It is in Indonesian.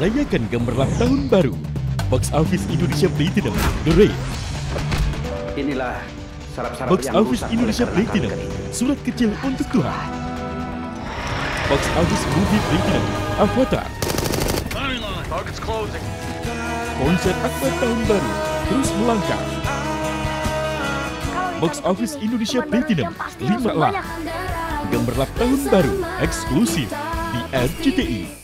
Rayakan gemerlap tahun baru. Box Office Indonesia Platinum, The Raid. Inilah sarap-sarap Box yang Office Indonesia Platinum. Surat Kecil untuk Tuhan. Box Office Movie Platinum, Avatar. Konser Akbar Tahun Baru, terus melangkah. Box Office Indonesia Platinum, Lima lah. Gemerlap Tahun Baru, eksklusif di RCTI.